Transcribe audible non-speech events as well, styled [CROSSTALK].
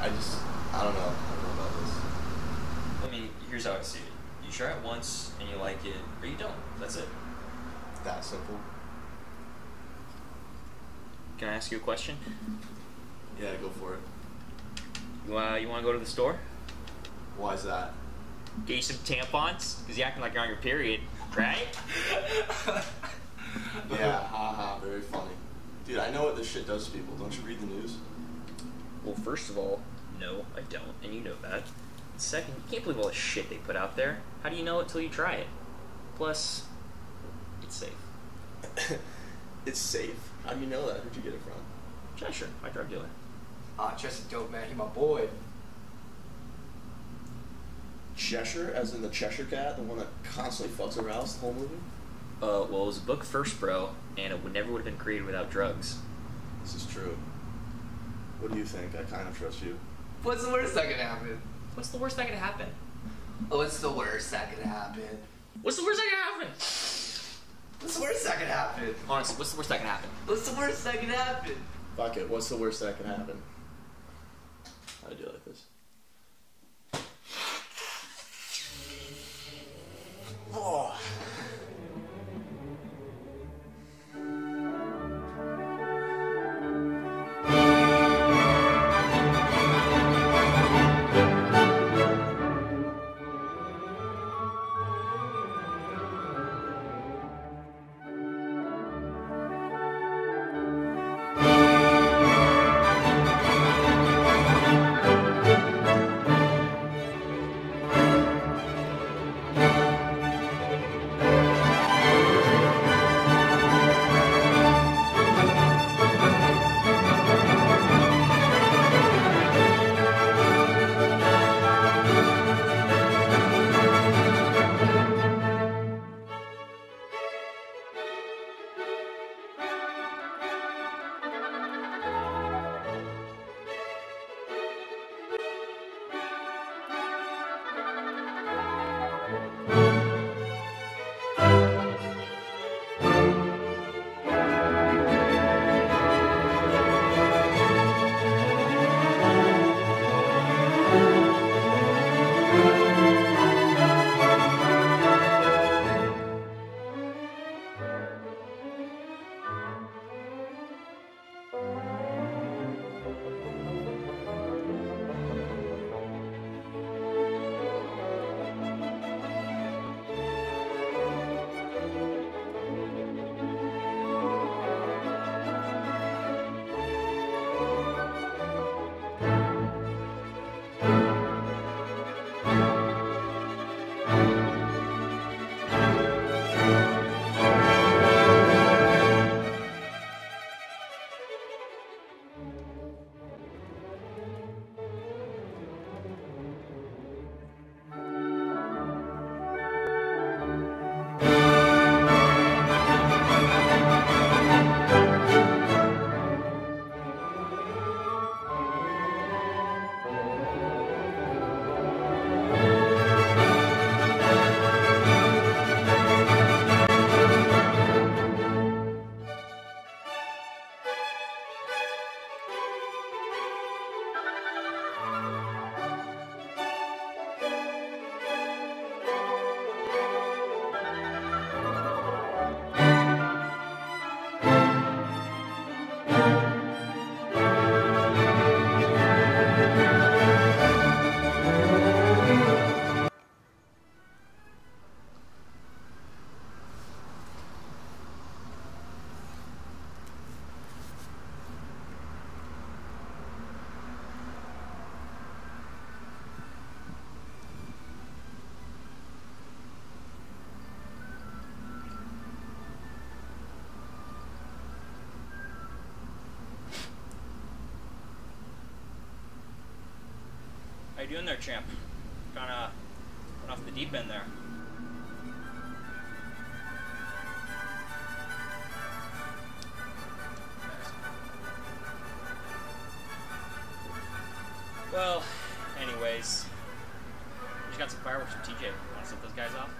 I just, I don't know. I don't know about this. I mean, here's how I see it. You try it once and you like it, or you don't. That's it. That simple. Can I ask you a question? Yeah, go for it. You, uh, you want to go to the store? Why is that? Get you some tampons? Because you're acting like you're on your period, right? [LAUGHS] Yeah, haha, very funny. Dude, I know what this shit does to people. Don't you read the news? Well, first of all, no, I don't, and you know that. Second, you can't believe all the shit they put out there. How do you know it till you try it? Plus, it's safe. [COUGHS] it's safe. How do you know that? Who'd you get it from? Cheshire, my drug dealer. Ah, Chester dope, man. He my boy. Cheshire, as in the Cheshire Cat, the one that constantly fucks her house the whole movie? Uh, well, it was a book first, bro, and it would never would have been created without drugs. This is true. What do you think? I kind of trust you. What's the worst that could happen? What's the worst that could happen? Oh, what's the worst that could happen? What's the worst that could happen? What's the worst that could happen? Honestly, what's the worst that can happen? What's the worst that could happen? Fuck it. What's the worst that can happen? I do you like this. Oh. How you doing there, champ? Kinda went off the deep end there. Well, anyways, we just got some fireworks from TJ. Want to set those guys off?